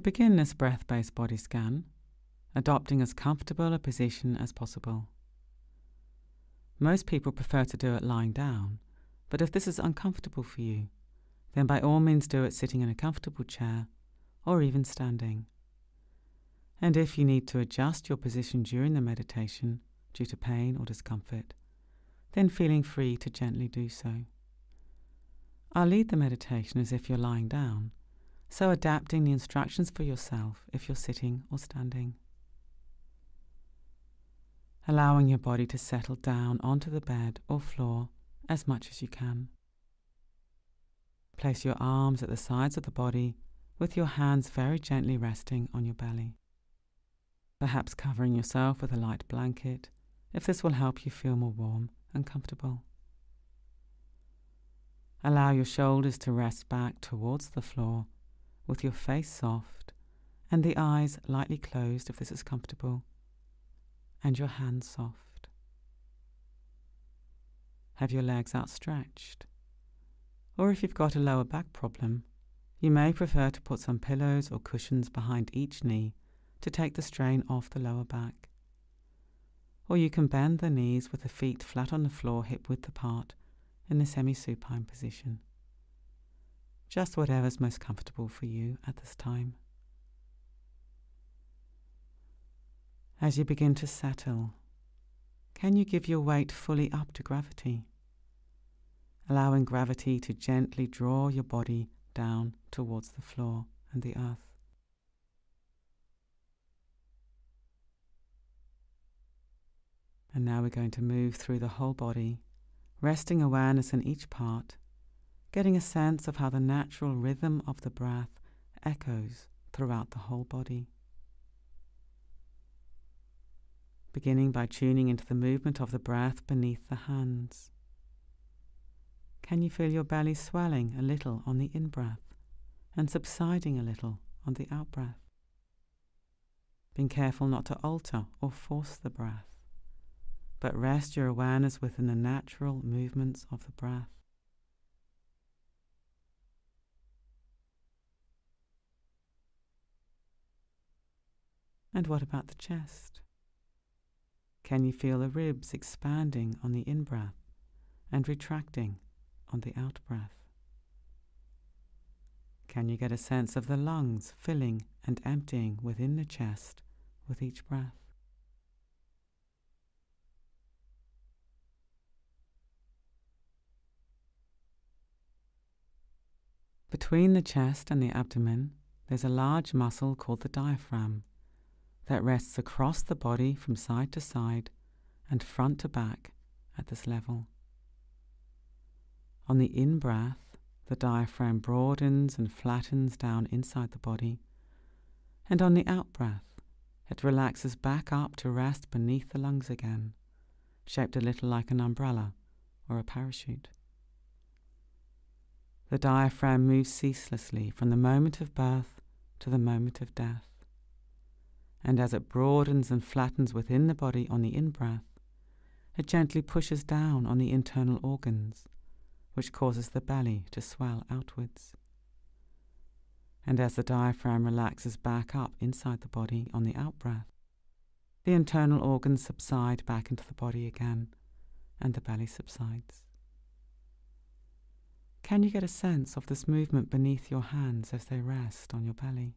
To begin this breath based body scan, adopting as comfortable a position as possible. Most people prefer to do it lying down, but if this is uncomfortable for you, then by all means do it sitting in a comfortable chair or even standing. And if you need to adjust your position during the meditation due to pain or discomfort, then feeling free to gently do so. I'll lead the meditation as if you're lying down, so adapting the instructions for yourself if you're sitting or standing. Allowing your body to settle down onto the bed or floor as much as you can. Place your arms at the sides of the body with your hands very gently resting on your belly. Perhaps covering yourself with a light blanket if this will help you feel more warm and comfortable. Allow your shoulders to rest back towards the floor with your face soft and the eyes lightly closed if this is comfortable, and your hands soft. Have your legs outstretched. Or if you've got a lower back problem, you may prefer to put some pillows or cushions behind each knee to take the strain off the lower back. Or you can bend the knees with the feet flat on the floor, hip width apart, in the semi supine position. Just whatever's most comfortable for you at this time. As you begin to settle, can you give your weight fully up to gravity? Allowing gravity to gently draw your body down towards the floor and the earth. And now we're going to move through the whole body, resting awareness in each part, getting a sense of how the natural rhythm of the breath echoes throughout the whole body. Beginning by tuning into the movement of the breath beneath the hands. Can you feel your belly swelling a little on the in breath and subsiding a little on the out breath? Being careful not to alter or force the breath but rest your awareness within the natural movements of the breath. And what about the chest? Can you feel the ribs expanding on the in breath and retracting on the out breath? Can you get a sense of the lungs filling and emptying within the chest with each breath? Between the chest and the abdomen, there's a large muscle called the diaphragm that rests across the body from side to side and front to back at this level. On the in breath, the diaphragm broadens and flattens down inside the body, and on the out breath, it relaxes back up to rest beneath the lungs again, shaped a little like an umbrella or a parachute. The diaphragm moves ceaselessly from the moment of birth to the moment of death. And as it broadens and flattens within the body on the in breath, it gently pushes down on the internal organs, which causes the belly to swell outwards. And as the diaphragm relaxes back up inside the body on the out breath, the internal organs subside back into the body again, and the belly subsides. Can you get a sense of this movement beneath your hands as they rest on your belly?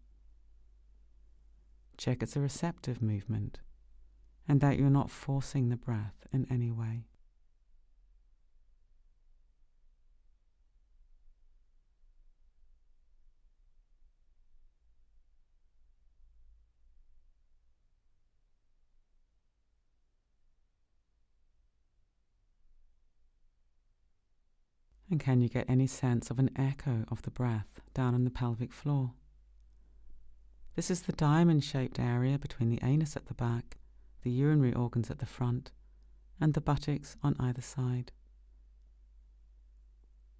Check it's a receptive movement and that you're not forcing the breath in any way. And can you get any sense of an echo of the breath down on the pelvic floor? This is the diamond shaped area between the anus at the back, the urinary organs at the front, and the buttocks on either side.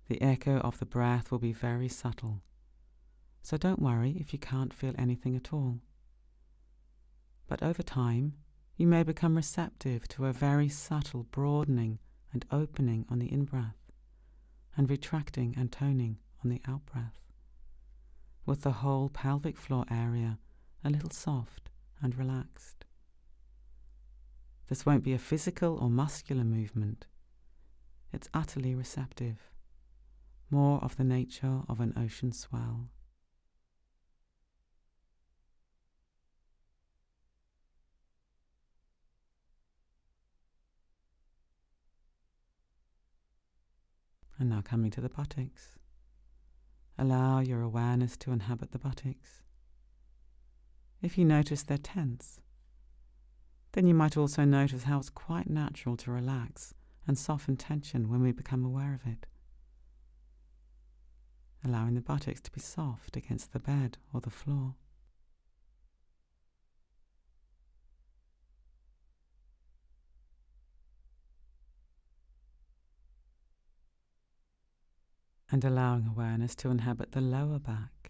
The echo of the breath will be very subtle, so don't worry if you can't feel anything at all. But over time, you may become receptive to a very subtle broadening and opening on the in breath and retracting and toning on the out breath. With the whole pelvic floor area a little soft and relaxed. This won't be a physical or muscular movement. It's utterly receptive, more of the nature of an ocean swell. And now coming to the buttocks. Allow your awareness to inhabit the buttocks. If you notice they're tense, then you might also notice how it's quite natural to relax and soften tension when we become aware of it. Allowing the buttocks to be soft against the bed or the floor. And allowing awareness to inhabit the lower back,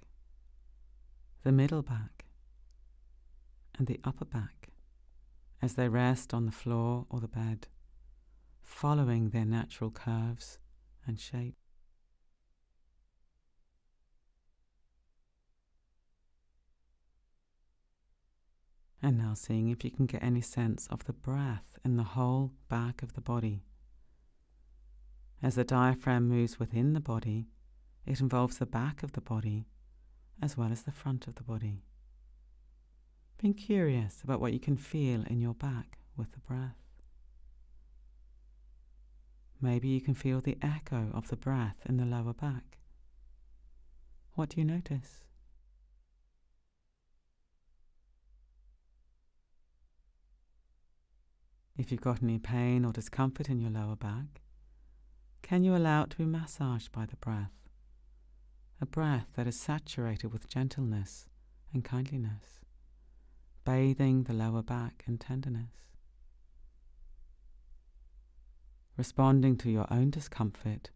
the middle back, and the upper back as they rest on the floor or the bed, following their natural curves and shape. And now seeing if you can get any sense of the breath in the whole back of the body. As the diaphragm moves within the body, it involves the back of the body as well as the front of the body being curious about what you can feel in your back with the breath. Maybe you can feel the echo of the breath in the lower back. What do you notice? If you've got any pain or discomfort in your lower back, can you allow it to be massaged by the breath? A breath that is saturated with gentleness and kindliness bathing the lower back in tenderness. Responding to your own discomfort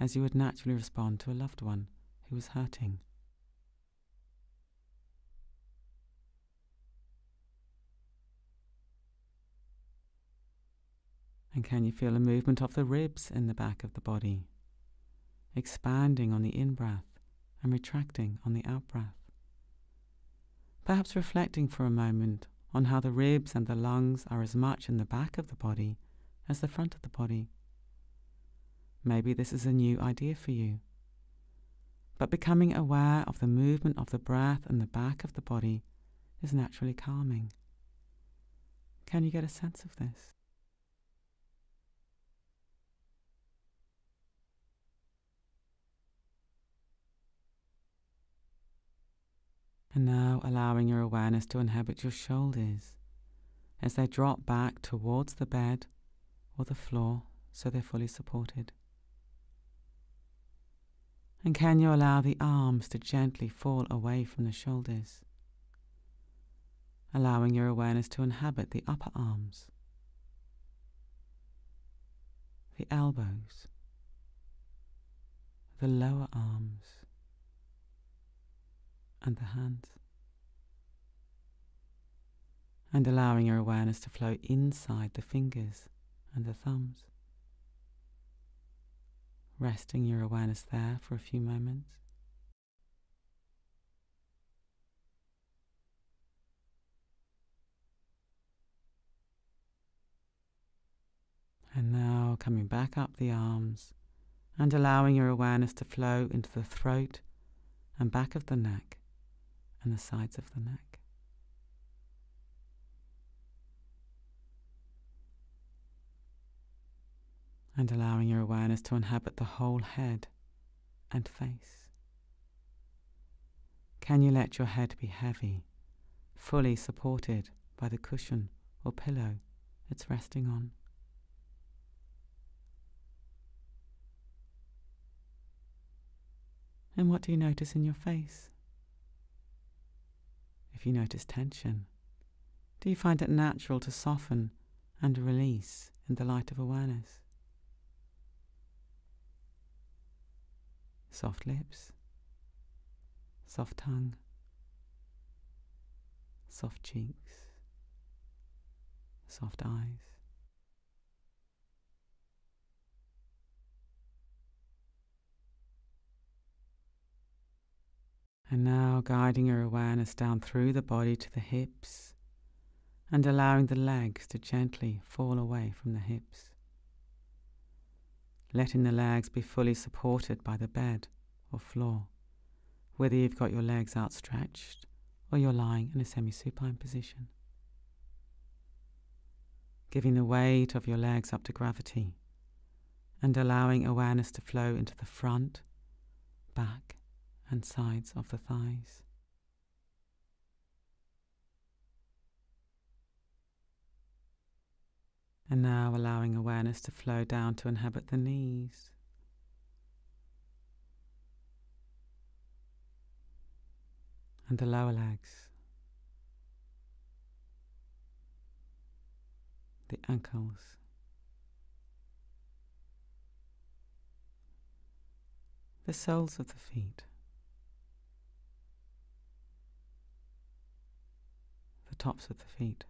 as you would naturally respond to a loved one who is hurting. And can you feel a movement of the ribs in the back of the body, expanding on the in breath and retracting on the out breath? perhaps reflecting for a moment on how the ribs and the lungs are as much in the back of the body as the front of the body. Maybe this is a new idea for you. But becoming aware of the movement of the breath in the back of the body is naturally calming. Can you get a sense of this? And now allowing your awareness to inhabit your shoulders as they drop back towards the bed or the floor so they're fully supported. And can you allow the arms to gently fall away from the shoulders, allowing your awareness to inhabit the upper arms, the elbows, the lower arms, and the hands. And allowing your awareness to flow inside the fingers and the thumbs. Resting your awareness there for a few moments. And now coming back up the arms and allowing your awareness to flow into the throat and back of the neck and the sides of the neck. And allowing your awareness to inhabit the whole head and face. Can you let your head be heavy, fully supported by the cushion or pillow it's resting on? And what do you notice in your face? If you notice tension? Do you find it natural to soften and release in the light of awareness? Soft lips, soft tongue, soft cheeks, soft eyes. And now guiding your awareness down through the body to the hips and allowing the legs to gently fall away from the hips. Letting the legs be fully supported by the bed or floor, whether you've got your legs outstretched or you're lying in a semi supine position. Giving the weight of your legs up to gravity and allowing awareness to flow into the front, back, and sides of the thighs. And now allowing awareness to flow down to inhabit the knees. And the lower legs. The ankles. The soles of the feet. The tops of the feet.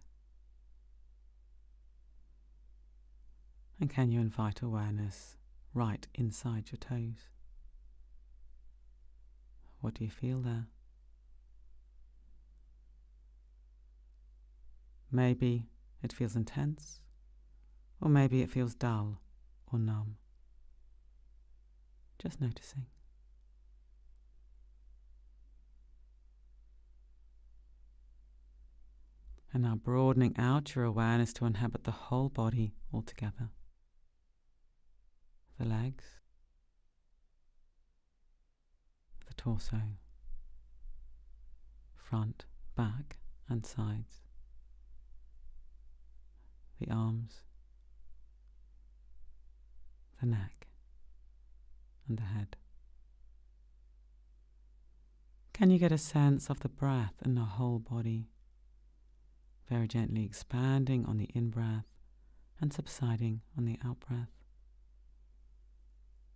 And can you invite awareness right inside your toes? What do you feel there? Maybe it feels intense, or maybe it feels dull or numb. Just noticing. And now broadening out your awareness to inhabit the whole body altogether. The legs, the torso, front, back, and sides, the arms, the neck, and the head. Can you get a sense of the breath in the whole body? Very gently expanding on the in breath and subsiding on the out breath.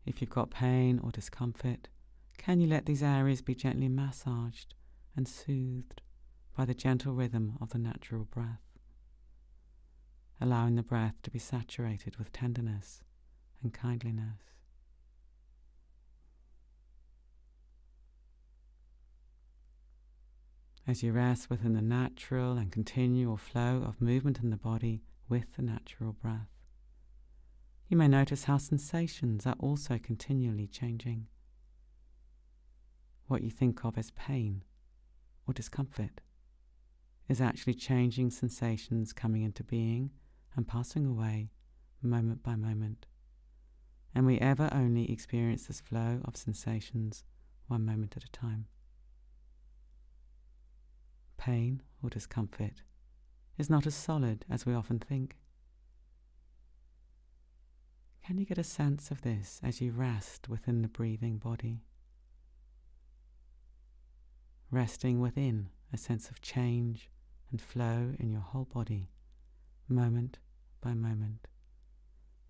If you've got pain or discomfort, can you let these areas be gently massaged and soothed by the gentle rhythm of the natural breath? Allowing the breath to be saturated with tenderness and kindliness. As you rest within the natural and continual flow of movement in the body with the natural breath. You may notice how sensations are also continually changing. What you think of as pain or discomfort is actually changing sensations coming into being and passing away moment by moment. And we ever only experience this flow of sensations one moment at a time. Pain or discomfort is not as solid as we often think. Can you get a sense of this as you rest within the breathing body? Resting within a sense of change and flow in your whole body, moment by moment,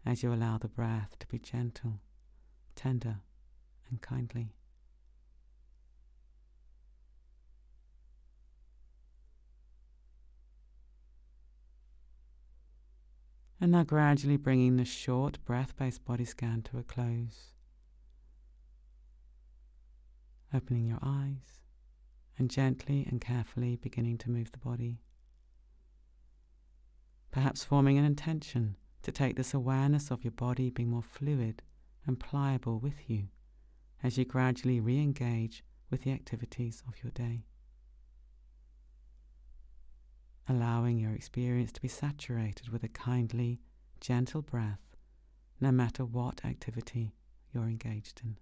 as you allow the breath to be gentle, tender, and kindly. And now gradually bringing the short breath based body scan to a close. Opening your eyes and gently and carefully beginning to move the body. Perhaps forming an intention to take this awareness of your body being more fluid and pliable with you as you gradually re engage with the activities of your day allowing your experience to be saturated with a kindly, gentle breath, no matter what activity you're engaged in.